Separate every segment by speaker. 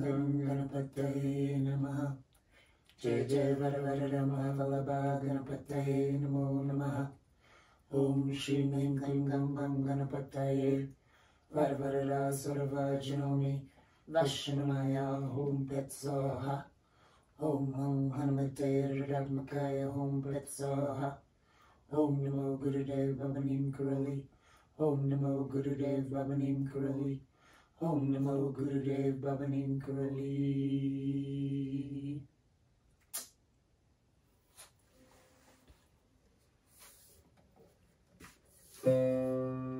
Speaker 1: Gangam Ganapataye Namaha Jay Jay Varavarada Mahavalabha Ganapataye Namo Namaha Om Shrimim Gangam Ganapataye Varavarada Saravajanomi Vashanamaya Om Petsoha Om Om Hanumate Radhmakaya Om Petsoha Om Namo Gurudev Baba Neem Karoli Om Namo Gurudev Vabanim Kurali Om Namo Gurudev Baba Neem Karoli Om Namo Gurudev Baba Neem Karoli. Thank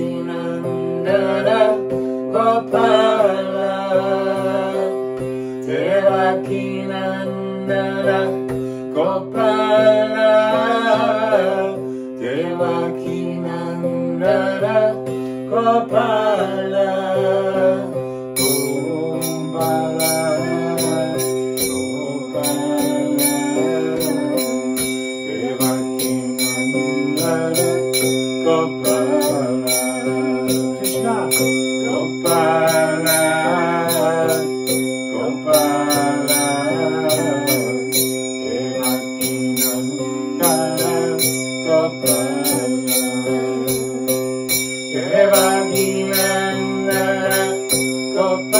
Speaker 1: Devakinandana Gopala. Devakinandana Gopala. Devakinandana Gopala Gopala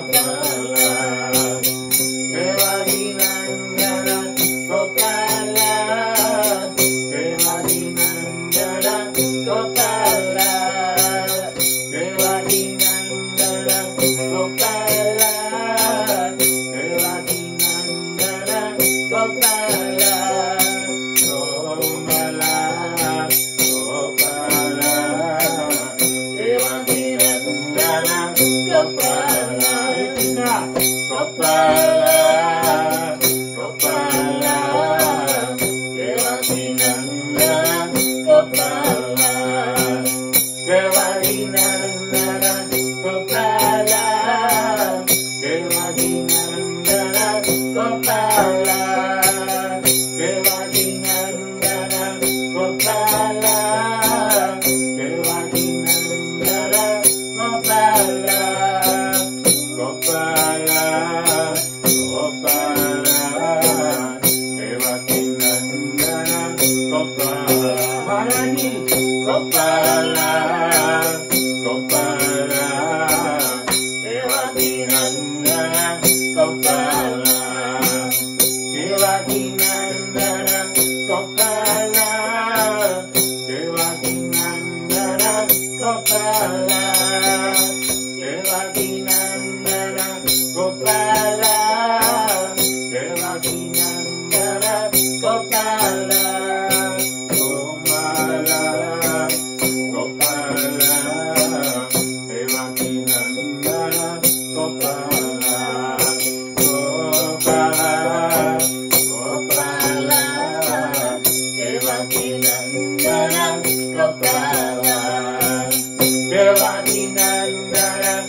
Speaker 1: Gopala. Gopala, Gopala, Giovanni Nandara,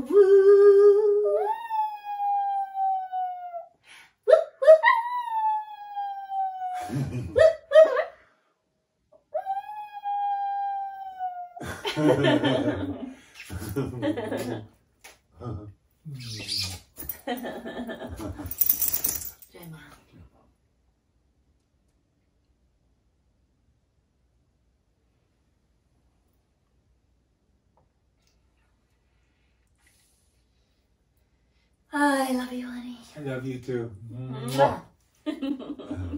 Speaker 2: Ooh. Woo, mom. I love you, honey.
Speaker 1: I love you too. Mwah.